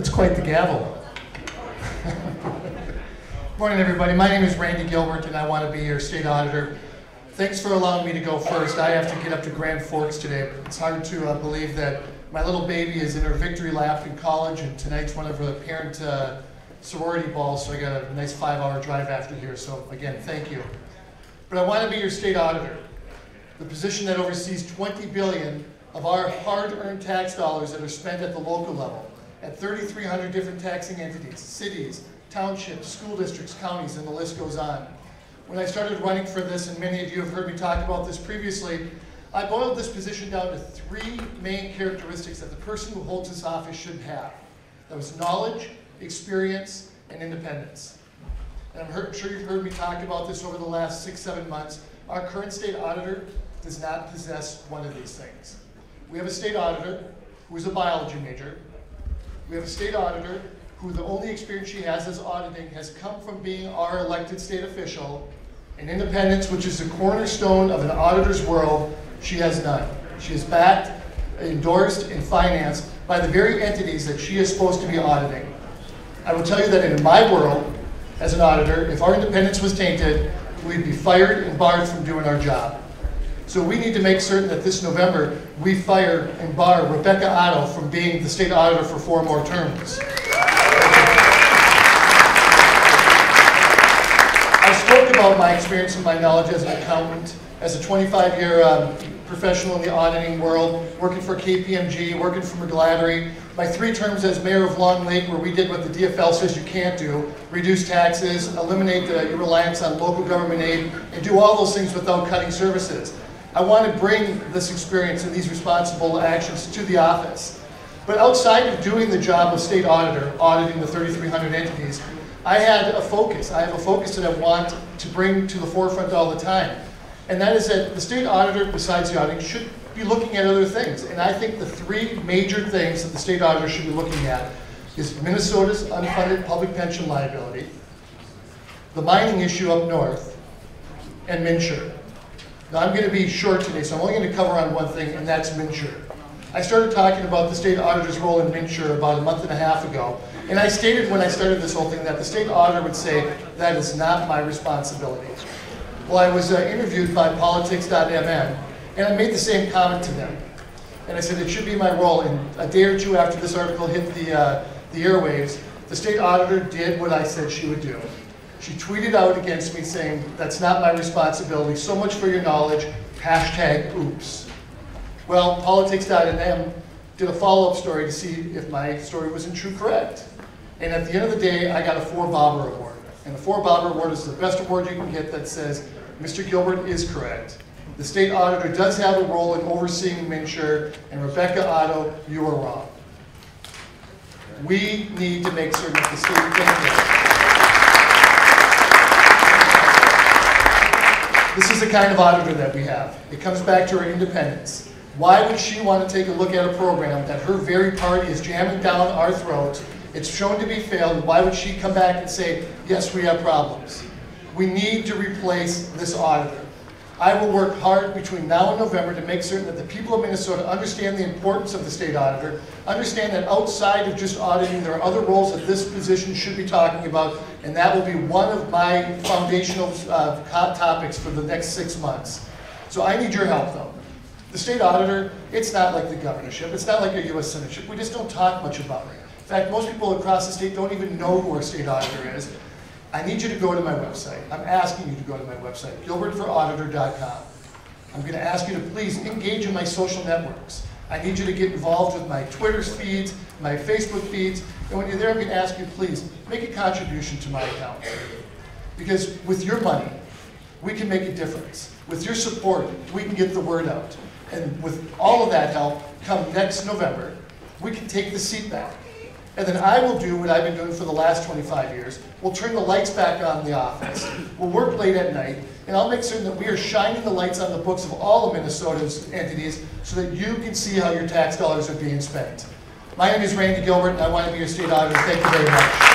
That's quite the gavel. Morning, everybody. My name is Randy Gilbert, and I want to be your state auditor. Thanks for allowing me to go first. I have to get up to Grand Forks today. It's hard to uh, believe that my little baby is in her victory lap in college, and tonight's one of her parent uh, sorority balls, so I got a nice five-hour drive after here. So again, thank you. But I want to be your state auditor, the position that oversees 20 billion of our hard-earned tax dollars that are spent at the local level at 3,300 different taxing entities, cities, townships, school districts, counties, and the list goes on. When I started running for this, and many of you have heard me talk about this previously, I boiled this position down to three main characteristics that the person who holds this office should have. That was knowledge, experience, and independence. And I'm sure you've heard me talk about this over the last six, seven months. Our current state auditor does not possess one of these things. We have a state auditor who is a biology major, we have a state auditor who the only experience she has as auditing has come from being our elected state official. And independence, which is the cornerstone of an auditor's world, she has none. She is backed, endorsed, and financed by the very entities that she is supposed to be auditing. I will tell you that in my world, as an auditor, if our independence was tainted, we'd be fired and barred from doing our job. So we need to make certain that this November, we fire and bar Rebecca Otto from being the state auditor for four more terms. I spoke about my experience and my knowledge as an accountant, as a 25-year um, professional in the auditing world, working for KPMG, working for McGladrey. My three terms as mayor of Long Lake, where we did what the DFL says you can't do, reduce taxes, eliminate uh, your reliance on local government aid, and do all those things without cutting services. I want to bring this experience and these responsible actions to the office. But outside of doing the job of state auditor, auditing the 3,300 entities, I had a focus. I have a focus that I want to bring to the forefront all the time. And that is that the state auditor, besides the auditing, should be looking at other things. And I think the three major things that the state auditor should be looking at is Minnesota's unfunded public pension liability, the mining issue up north, and MNsure. Now I'm going to be short today, so I'm only going to cover on one thing, and that's MNsure. I started talking about the state auditor's role in MNsure about a month and a half ago, and I stated when I started this whole thing that the state auditor would say, that is not my responsibility. Well, I was uh, interviewed by politics.mn, and I made the same comment to them. And I said it should be my role, and a day or two after this article hit the, uh, the airwaves, the state auditor did what I said she would do. She tweeted out against me saying, that's not my responsibility, so much for your knowledge, hashtag oops. Well, politics.nm did a follow-up story to see if my story was in true correct. And at the end of the day, I got a four Bobber Award. And the four Bobber Award is the best award you can get that says, Mr. Gilbert is correct. The state auditor does have a role in overseeing MNsure, and Rebecca Otto, you are wrong. We need to make certain that the state, This is the kind of auditor that we have. It comes back to her independence. Why would she want to take a look at a program that her very party is jamming down our throats? It's shown to be failed. Why would she come back and say, yes, we have problems? We need to replace this auditor. I will work hard between now and November to make certain that the people of Minnesota understand the importance of the state auditor, understand that outside of just auditing, there are other roles that this position should be talking about, and that will be one of my foundational uh, topics for the next six months. So I need your help though. The state auditor, it's not like the governorship, it's not like a U.S. senatorship. We just don't talk much about it. In fact, most people across the state don't even know who our state auditor is. I need you to go to my website. I'm asking you to go to my website, gilbertforauditor.com. I'm going to ask you to please engage in my social networks. I need you to get involved with my Twitter feeds, my Facebook feeds, and when you're there, I'm going to ask you, please, make a contribution to my account. Because with your money, we can make a difference. With your support, we can get the word out. And with all of that help, come next November, we can take the seat back. And then I will do what I've been doing for the last 25 years. We'll turn the lights back on in the office. We'll work late at night. And I'll make certain that we are shining the lights on the books of all of Minnesota's entities so that you can see how your tax dollars are being spent. My name is Randy Gilbert, and I want to be your state auditor. Thank you very much.